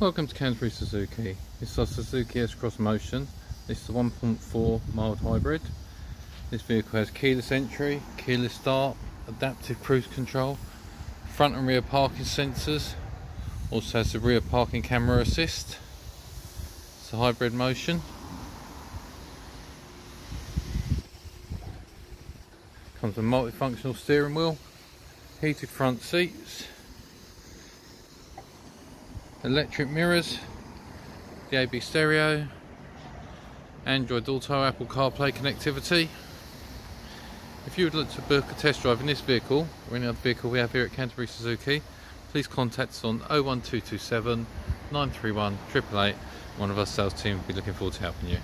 Welcome to Canterbury Suzuki. This is our Suzuki S-Cross Motion. This is a 1.4 mild hybrid. This vehicle has keyless entry, keyless start, adaptive cruise control, front and rear parking sensors, also has the rear parking camera assist. It's a hybrid motion. Comes with multifunctional steering wheel, heated front seats, electric mirrors, the DAB stereo, Android Auto, Apple CarPlay connectivity. If you would like to book a test drive in this vehicle or any other vehicle we have here at Canterbury Suzuki, please contact us on 01227 931 888. One of our sales team will be looking forward to helping you.